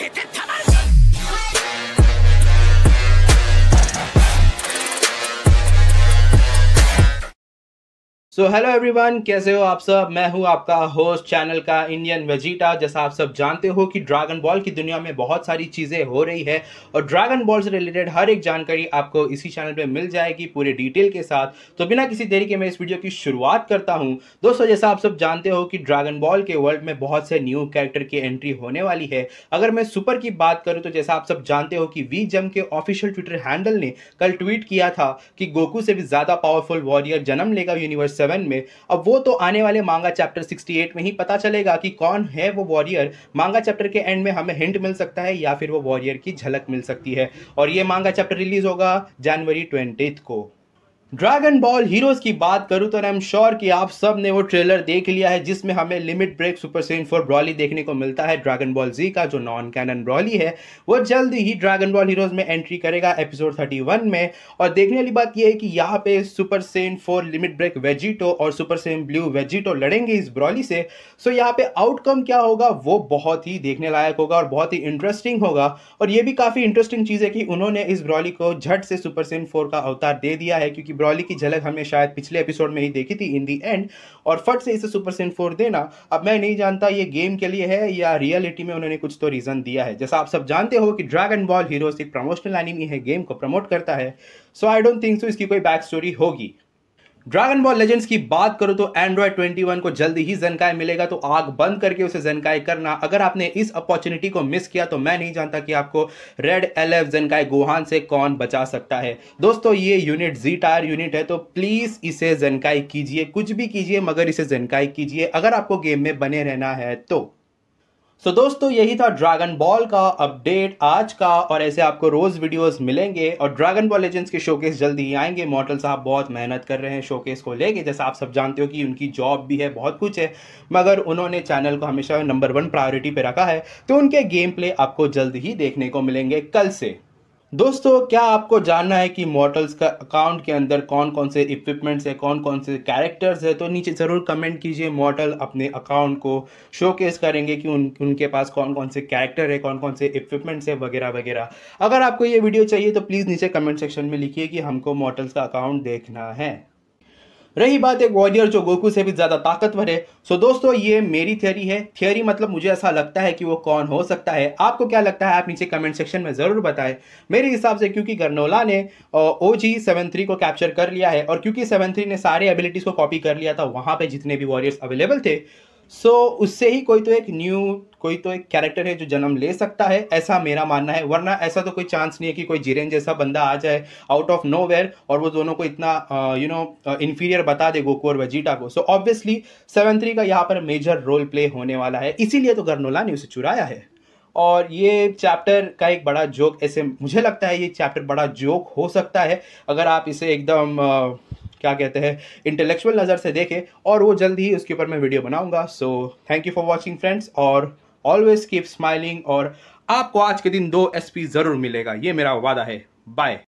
けてた so hello everyone कैसे हो आप सब? मैं हूँ आपका होस्ट चैनल का इंडियन वेजिटा जैसा आप सब जानते हो कि ड्रैगन बॉल की दुनिया में बहुत सारी चीज़ें हो रही है और ड्रैगन बॉल से रिलेटेड हर एक जानकारी आपको इसी चैनल पे मिल जाएगी पूरे डिटेल के साथ। तो बिना किसी देरी के मैं इस वीडियो की शुरुआत करता हूँ। दोस्तों, जैसा आप सब जानते हो कि ड्रैगन बॉल के वर्ल्ड में बहुत से न्यू कैरेक्टर की एंट्री होने वाली है। अगर मैं सुपर की बात करूँ तो जैसा आप सब जानते हो कि वी जम के ऑफिशियल ट्विटर हैंडल ने कल ट्वीट किया था कि गोकू से भी ज़्यादा पावरफुल वॉरियर जन्म लेगा यूनिवर्स सेवन में। अब वो तो आने वाले मांगा चैप्टर 68 में ही पता चलेगा कि कौन है वो वॉरियर मांगा चैप्टर के एंड में हमें हिंट मिल सकता है या फिर वो वॉरियर की झलक मिल सकती है। और ये मांगा चैप्टर रिलीज़ होगा जनवरी ट्वेंटी को। ड्रैगन बॉल हीरोज की बात करूँ तो आई एम श्योर कि आप सबने वो ट्रेलर देख लिया है, जिसमें हमें limit break super Saiyan four Broly देखने को मिलता है ड्रैगन बॉल जी का जो नॉन कैनन ब्रॉली है, वो जल्द ही ड्रैगन बॉल हीरोज में एंट्री करेगा एपिसोड 31 में। और देखने वाली बात यह है कि यहाँ पे super Saiyan four limit break Vegito और सुपर सेन ब्लू वेजिटो लड़ेंगे इस ब्रॉली से। सो यहाँ पे आउटकम क्या होगा, वो बहुत ही देखने लायक होगा और बहुत ही इंटरेस्टिंग होगा। और ये भी काफ़ी इंटरेस्टिंग चीज़ है कि उन्होंने इस ब्रॉली को झट से सुपर सेन फोर का अवतार दे दिया है, क्योंकि ब्रॉली की झलक हमने शायद पिछले एपिसोड में ही देखी थी इन दी एंड और फट से इसे सुपर सेन फोर देना, अब मैं नहीं जानता ये गेम के लिए है या रियलिटी में उन्होंने कुछ तो रीज़न दिया है। जैसा आप सब जानते हो कि ड्रैगन बॉल हीरोज एक प्रमोशनल एनिमी है गेम को प्रमोट करता है so I don't think so इसकी कोई बैक स्टोरी होगी। ड्रैगन बॉल लेजेंड्स की बात करो तो एंड्रॉयड 21 को जल्दी ही जनकाय मिलेगा तो आग बंद करके उसे जनकाय करना। अगर आपने इस अपॉर्चुनिटी को मिस किया तो मैं नहीं जानता कि आपको रेड एल एफ़ जनकाय गोहान से कौन बचा सकता है। दोस्तों, ये यूनिट जी टायर यूनिट है तो प्लीज़ इसे जनकाय कीजिए, कुछ भी कीजिए, मगर इसे जनकाय कीजिए। अगर आपको गेम में बने रहना है तो सो so, दोस्तों यही था ड्रैगन बॉल का अपडेट आज का और ऐसे आपको रोज वीडियोस मिलेंगे और ड्रैगन बॉल लेजेंड्स के शोकेस जल्दी ही आएँगे। मॉडल साहब बहुत मेहनत कर रहे हैं शोकेस को लेके जैसा आप सब जानते हो कि उनकी जॉब भी है बहुत कुछ है मगर उन्होंने चैनल को हमेशा नंबर वन प्रायोरिटी पर रखा है। तो उनके गेम प्ले आपको जल्द ही देखने को मिलेंगे कल से। दोस्तों, क्या आपको जानना है कि मॉडल्स का अकाउंट के अंदर कौन कौन से इक्विपमेंट्स है कौन कौन से कैरेक्टर्स है? तो नीचे ज़रूर कमेंट कीजिए मॉडल अपने अकाउंट को शोकेस करेंगे कि उन, उनके पास कौन कौन से कैरेक्टर है कौन कौन से इक्विपमेंट्स है, वगैरह वगैरह। अगर आपको ये वीडियो चाहिए तो प्लीज़ नीचे कमेंट सेक्शन में लिखिए कि हमको मॉडल्स का अकाउंट देखना है। रही बात एक वॉरियर जो गोकू से भी ज़्यादा ताकतवर है। सो दोस्तों, ये मेरी थियोरी है। थियोरी मतलब मुझे ऐसा लगता है कि वो कौन हो सकता है। आपको क्या लगता है, आप नीचे कमेंट सेक्शन में ज़रूर बताएँ। मेरे हिसाब से क्योंकि गर्नोला ने ओ जी सेवन थ्री को कैप्चर कर लिया है और क्योंकि सेवन थ्री ने सारे एबिलिटीज़ को कॉपी कर लिया था, वहाँ पर जितने भी वॉरियर्स अवेलेबल थे सो so, उससे ही कोई तो एक न्यू कोई तो एक कैरेक्टर है जो जन्म ले सकता है ऐसा मेरा मानना है। वरना ऐसा तो कोई चांस नहीं है कि कोई जिरेन जैसा बंदा आ जाए आउट ऑफ़ नो और वो दोनों को इतना यू नो इन्फीरियर बता दे गोकू और वजीटा को। सो ऑब्वियसली सेवन थ्री का यहाँ पर मेजर रोल प्ले होने वाला है। इसीलिए तो गर्नोला ने उसे चुराया है। और ये चैप्टर का एक बड़ा जोक ऐसे मुझे लगता है ये चैप्टर बड़ा जोक हो सकता है। अगर आप इसे एकदम क्या कहते हैं इंटेलेक्चुअल नज़र से देखे और वो जल्द ही उसके ऊपर मैं वीडियो बनाऊँगा। So thank you for watching friends और ऑलवेज कीप स्माइलिंग और आपको आज के दिन दो एसपी ज़रूर मिलेगा। ये मेरा वादा है। बाय